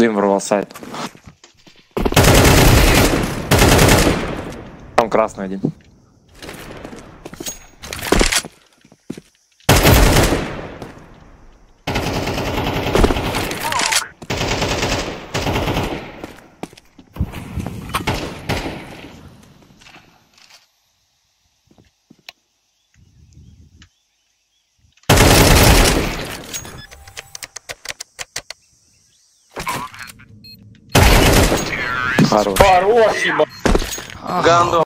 Дым ворвал сайт. Там красный один. Хорош. Хорош, ебать. Гандон.